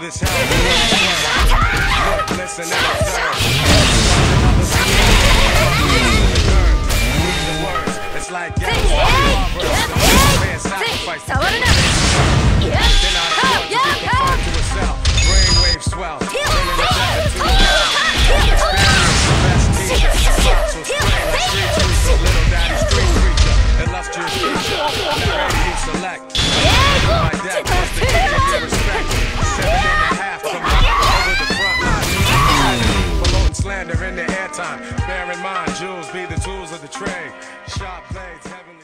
this hell. Listen, and observe. Read. It's like gas. Sacrifice. The airtime. Bear in mind, jewels be the tools of the trade. Sharp blades, heavenly.